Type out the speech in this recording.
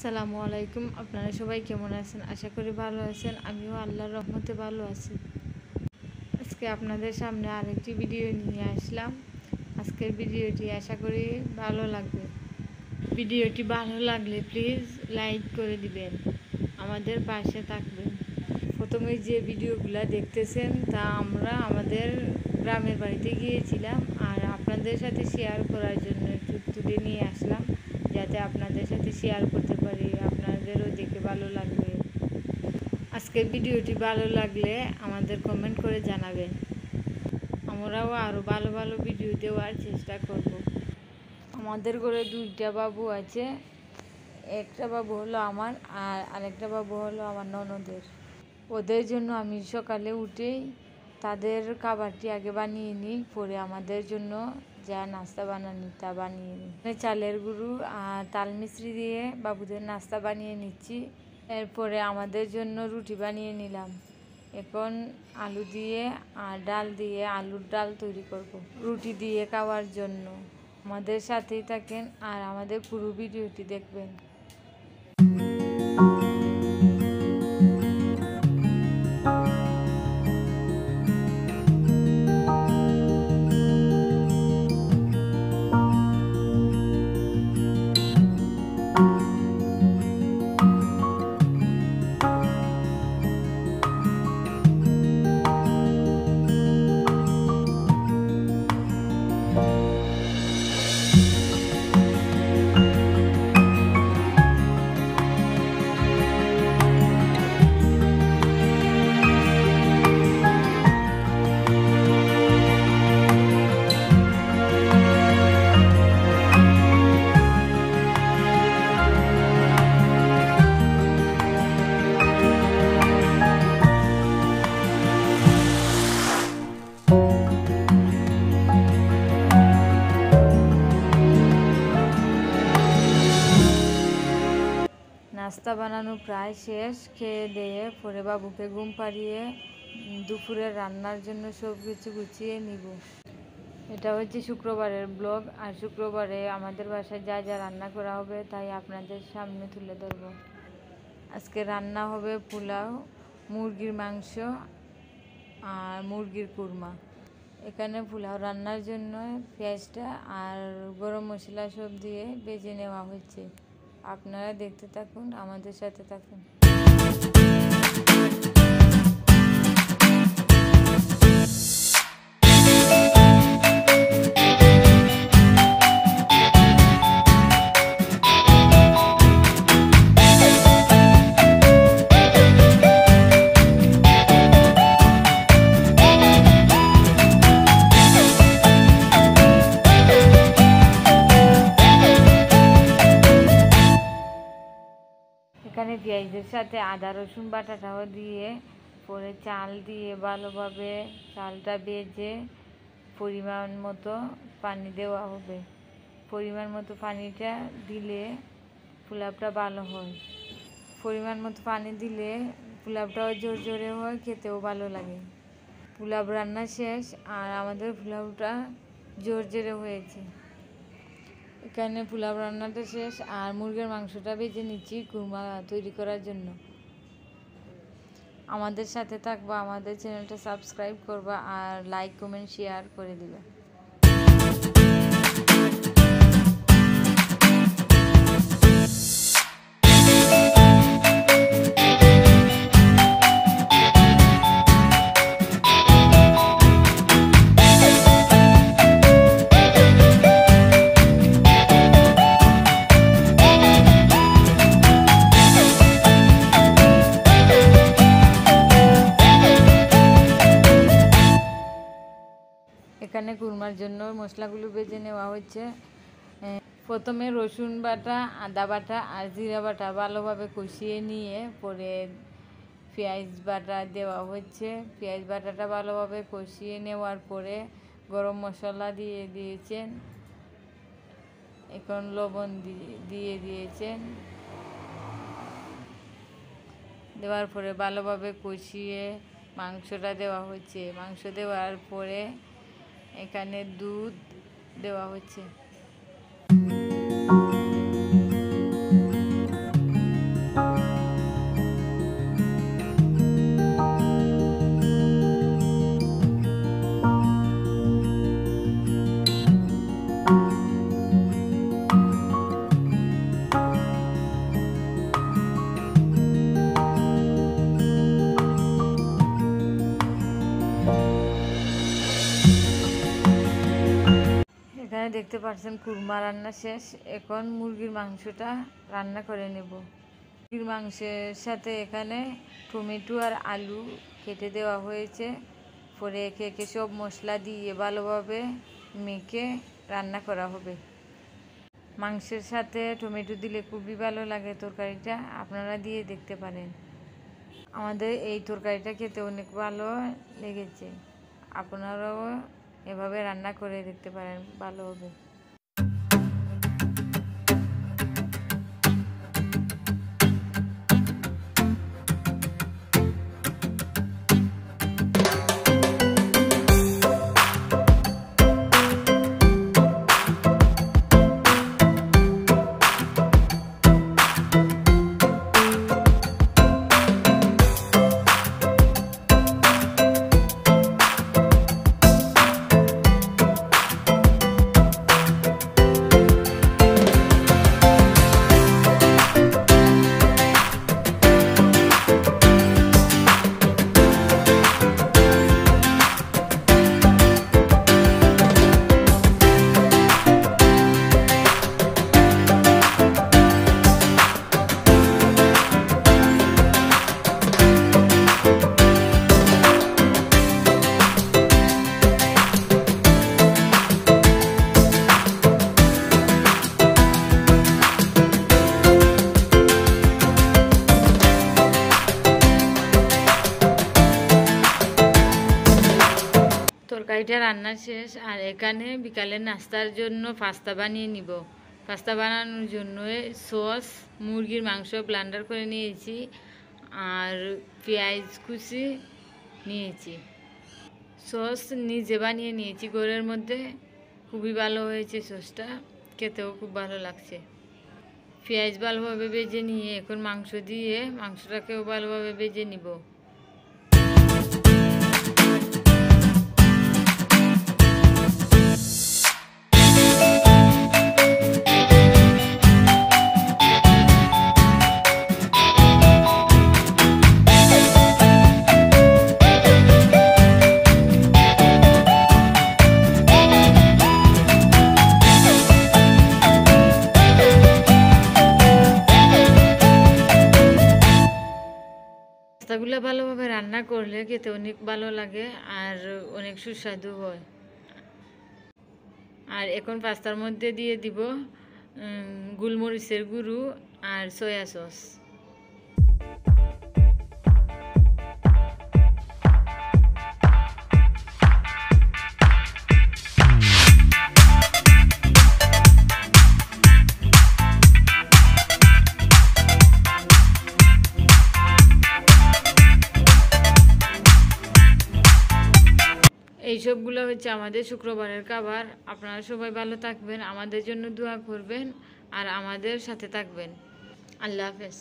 আসসালামু আলাইকুম। আপনারা সবাই কেমন আছেন? আশা করি ভালো আছেন। আমিও আল্লাহর রহমতে ভালো আছি। আজকে আপনাদের সামনে আরেকটি ভিডিও নিয়ে আসলাম। আজকের ভিডিওটি আশা করি ভালো লাগবে। ভিডিওটি ভালো লাগলে প্লিজ লাইক করে দিবেন। আমাদের পাশে থাকবেন। প্রথমে যে ভিডিওগুলো দেখতেছেন তা আমরা আমাদের গ্রামের বাড়িতে গিয়েছিলাম আর আপনাদের সাথে শেয়ার করার জন্য একটু তুলে নিয়ে আসলাম। যাতে আপনাদের সাথে শেয়ার করতে পারি, আপনাদেরও দেখে ভালো লাগবে। আজকের ভিডিওটি ভালো লাগলে আমাদের কমেন্ট করে জানাবেন। আমরাও আরও ভালো ভালো ভিডিও দেওয়ার চেষ্টা করব। আমাদের ঘরে দুইটা বাবু আছে, একটা বাবু হলো আমার আর আরেকটা বাবু হলো আমার ননদের। ওদের জন্য আমি সকালে উঠেই তাদের খাবারটি আগে বানিয়ে নিই, পরে আমাদের জন্য যা নাস্তা বানানি, তা বানিয়ে নিই চালের গুঁড়ো আর তাল মিশ্রি দিয়ে বাবুদের নাস্তা বানিয়ে নিচ্ছি। এরপরে আমাদের জন্য রুটি বানিয়ে নিলাম। এখন আলু দিয়ে আর ডাল দিয়ে আলুর ডাল তৈরি করব। রুটি দিয়ে খাওয়ার জন্য। আমাদের সাথেই থাকেন আর আমাদের পুরো ভিডিওটি দেখবেন। নাস্তা বানানো প্রায় শেষ। খেয়ে দিয়ে পরে বা বাবুকে ঘুম পাড়িয়ে দুপুরে রান্নার জন্য সব কিছু গুছিয়ে নিব। এটা হচ্ছে শুক্রবারের ব্লগ। আর শুক্রবারে আমাদের বাসায় যা যা রান্না করা হবে তাই আপনাদের সামনে তুলে ধরব। আজকে রান্না হবে পোলাও, মুরগির মাংস আর মুরগির কুরমা। এখানে পোলাও রান্নার জন্য পেঁয়াজটা আর গরম মশলা সব দিয়ে বেজে নেওয়া হচ্ছে আপনারা দেখতে থাকুন আমাদের সাথে থাকুন। পেঁয়াজের সাথে আদা, রসুন বাটাটাও দিয়ে পরে চাল দিয়ে ভালোভাবে চালটা বেজে পরিমাণ মতো পানি দেওয়া হবে। পরিমাণ মতো পানিটা দিলে পোলাওটা ভালো হয়। পরিমাণ মতো পানি দিলে পোলাওটাও জোর জোরে হয়, খেতেও ভালো লাগে। পোলাও রান্না শেষ আর আমাদের পোলাওটা জোর জোরে হয়েছে। এখানে পোলাও রান্নাটা শেষ আর মুরগির মাংসটা ভেজে নিচ্ছি কুরমা তৈরি করার জন্য। আমাদের সাথে থাকবা, আমাদের চ্যানেলটা সাবস্ক্রাইব করবা আর লাইক কমেন্ট শেয়ার করে দিবা। এখানে কুরমার জন্য মশলাগুলো বেজে নেওয়া হচ্ছে প্রথমে রসুন বাটা, আদা বাটা আর জিরা বাটা ভালোভাবে কষিয়ে নিয়ে পরে পেঁয়াজ বাটা দেওয়া হচ্ছে পেঁয়াজ বাটাটা ভালোভাবে কষিয়ে নেওয়ার পরে গরম মশলা দিয়ে দিয়েছেন। এখন লবণ দিয়ে দিয়েছেন। দেওয়ার পরে ভালোভাবে কষিয়ে মাংসটা দেওয়া হচ্ছে মাংস দেওয়ার পরে এখানে দুধ দেওয়া হচ্ছে। দেখতে পাচ্ছেন কুরমা রান্না শেষ। এখন মুরগির মাংসটা রান্না করে নেব। মুরগির মাংসের সাথে এখানে টমেটো আর আলু কেটে দেওয়া হয়েছে। পরে একে একে সব মশলা দিয়ে ভালোভাবে মেখে রান্না করা হবে। মাংসের সাথে টমেটো দিলে খুবই ভালো লাগে তরকারিটা। আপনারা দিয়ে দেখতে পারেন। আমাদের এই তরকারিটা খেতে অনেক ভালো লেগেছে। আপনারাও এভাবে রান্না করে দেখতে পারেন ভালো হবে। তরকারিটা রান্না শেষ, আর এখানে বিকালে নাস্তার জন্য পাস্তা বানিয়ে নিব। পাস্তা বানানোর জন্য সস, মুরগির মাংস ব্লান্ডার করে নিয়েছি, আর পেঁয়াজ কুচি নিয়েছি। সস নিজে বানিয়ে নিয়েছি ঘরের মধ্যে, খুবই ভালো হয়েছে সসটা, খেতেও খুব ভালো লাগছে। পেঁয়াজ ভালোভাবে বেজে নিয়ে এখন মাংস দিয়ে মাংসটাকেও ভালোভাবে বেজে নিব। পাস্তাগুলো ভালোভাবে রান্না করলে খেতে অনেক ভালো লাগে আর অনেক সুস্বাদু হয়। আর এখন পাস্তার মধ্যে দিয়ে দিব গোলমরিচের গুঁড়ো আর সয়া সস। এইসবগুলো হচ্ছে আমাদের শুক্রবারের খাবার। আপনারা সবাই ভালো থাকবেন, আমাদের জন্য দোয়া করবেন, আর আমাদের সাথে থাকবেন। আল্লাহ হাফেজ।